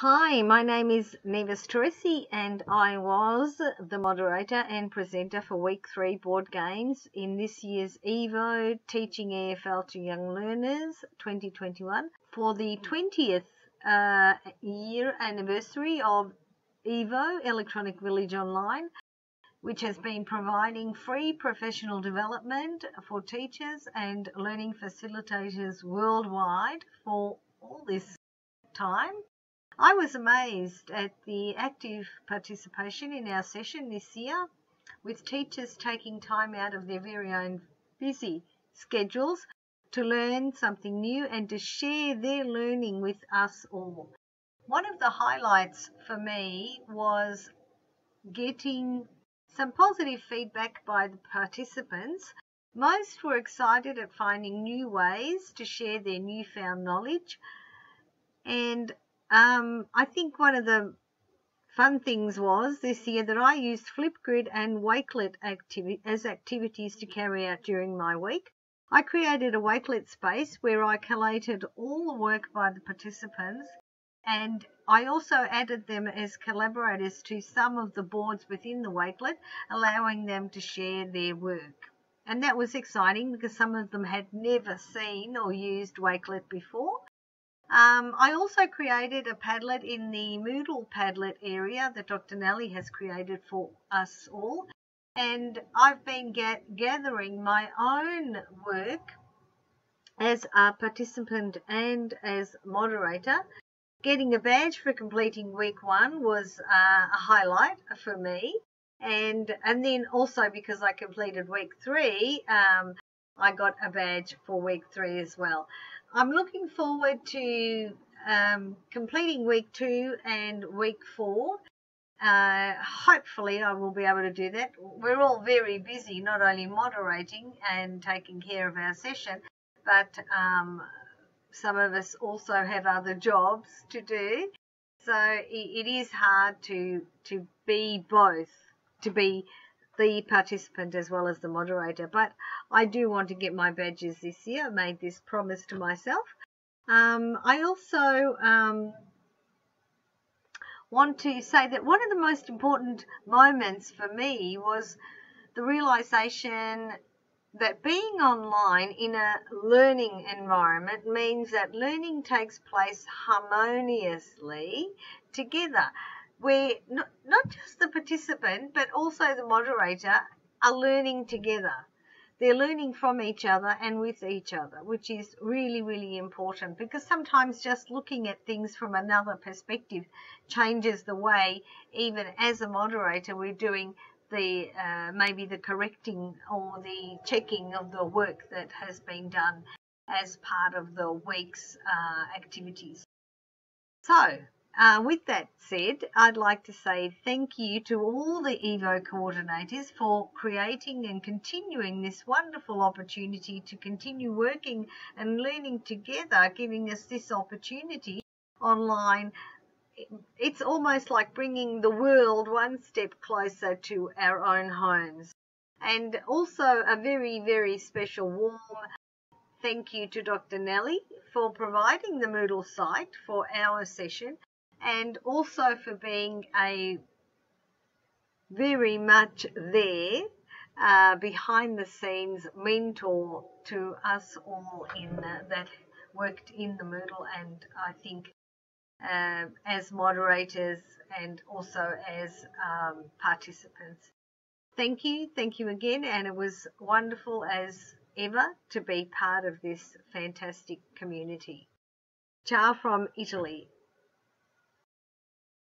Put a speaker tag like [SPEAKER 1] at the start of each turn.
[SPEAKER 1] Hi, my name is Nevis Tracy and I was the moderator and presenter for week three board games in this year's EVO Teaching EFL to Young Learners 2021 for the 20th uh, year anniversary of EVO Electronic Village Online which has been providing free professional development for teachers and learning facilitators worldwide for all this time I was amazed at the active participation in our session this year, with teachers taking time out of their very own busy schedules to learn something new and to share their learning with us all. One of the highlights for me was getting some positive feedback by the participants. Most were excited at finding new ways to share their newfound knowledge and um, I think one of the fun things was this year that I used Flipgrid and Wakelet activi as activities to carry out during my week. I created a Wakelet space where I collated all the work by the participants and I also added them as collaborators to some of the boards within the Wakelet, allowing them to share their work. And that was exciting because some of them had never seen or used Wakelet before. Um, I also created a Padlet in the Moodle Padlet area that Dr. Nellie has created for us all. And I've been get, gathering my own work as a participant and as moderator. Getting a badge for completing week one was uh, a highlight for me. And, and then also because I completed week three, um, I got a badge for week three as well. I'm looking forward to um, completing week two and week four. Uh, hopefully, I will be able to do that. We're all very busy, not only moderating and taking care of our session, but um, some of us also have other jobs to do. So it, it is hard to to be both, to be the participant as well as the moderator. But I do want to get my badges this year. I made this promise to myself. Um, I also um, want to say that one of the most important moments for me was the realization that being online in a learning environment means that learning takes place harmoniously together where not, not just participant but also the moderator are learning together. They're learning from each other and with each other, which is really, really important because sometimes just looking at things from another perspective changes the way, even as a moderator, we're doing the uh, maybe the correcting or the checking of the work that has been done as part of the week's uh, activities. So, uh, with that said, I'd like to say thank you to all the EVO coordinators for creating and continuing this wonderful opportunity to continue working and learning together, giving us this opportunity online. It's almost like bringing the world one step closer to our own homes. And also a very, very special warm thank you to Dr. Nellie for providing the Moodle site for our session and also for being a very much there uh, behind the scenes mentor to us all in uh, that worked in the Moodle and I think uh, as moderators and also as um, participants. Thank you, thank you again, and it was wonderful as ever to be part of this fantastic community. Ciao from Italy.